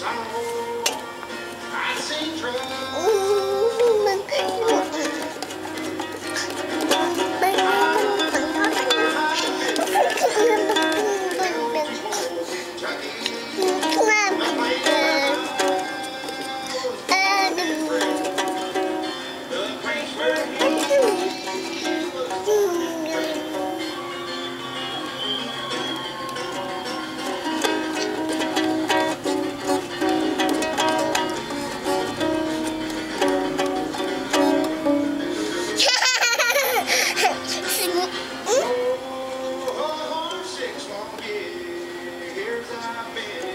I see trees. Ooh. been.